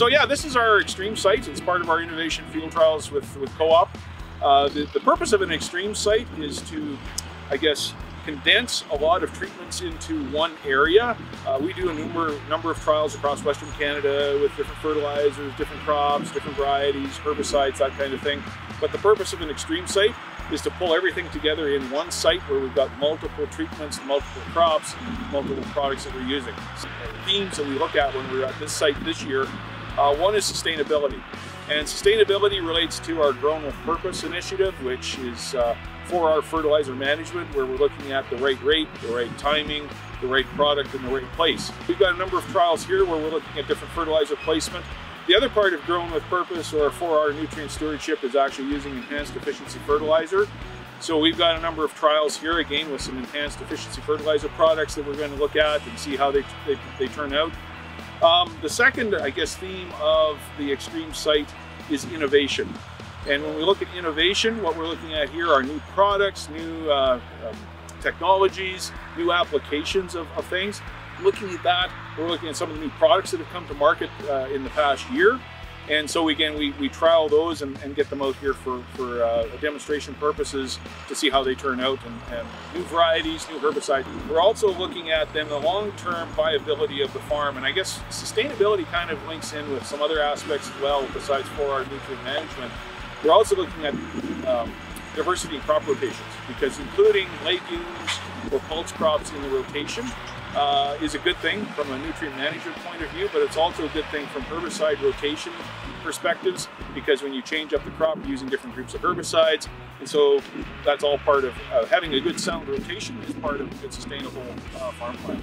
So yeah, this is our Xtreme site. It's part of our innovation field trials with, with co-op. Uh, the, the purpose of an Xtreme site is to, I guess, condense a lot of treatments into one area. Uh, we do a number, number of trials across Western Canada with different fertilizers, different crops, different varieties, herbicides, that kind of thing. But the purpose of an Xtreme site is to pull everything together in one site where we've got multiple treatments, multiple crops, multiple products that we're using. So themes that we look at when we're at this site this year, uh, one is sustainability. And sustainability relates to our Grown with Purpose initiative, which is uh, for our fertilizer management, where we're looking at the right rate, the right timing, the right product in the right place. We've got a number of trials here where we're looking at different fertilizer placement. The other part of Grown with Purpose or 4R nutrient stewardship is actually using enhanced efficiency fertilizer. So we've got a number of trials here again with some enhanced efficiency fertilizer products that we're going to look at and see how they, they, they turn out. Um, the second, I guess, theme of the Xtreme site is innovation. And when we look at innovation, what we're looking at here are new products, new uh, um, technologies, new applications of, of, things. Looking at that, we're looking at some of the new products that have come to market uh, in the past year. And so again, we, we trial those and, and get them out here for, for uh, demonstration purposes to see how they turn out and, and new varieties, new herbicides. We're also looking at then the long-term viability of the farm. And I guess sustainability kind of links in with some other aspects as well besides 4R nutrient management. We're also looking at um, diversity in crop rotations because including legumes or pulse crops in the rotation uh, is a good thing from a nutrient management point of view, but it's also a good thing from herbicide rotation perspectives because when you change up the crop, using different groups of herbicides. And so that's all part of uh, having a good sound rotation is part of a good sustainable uh, farm plan.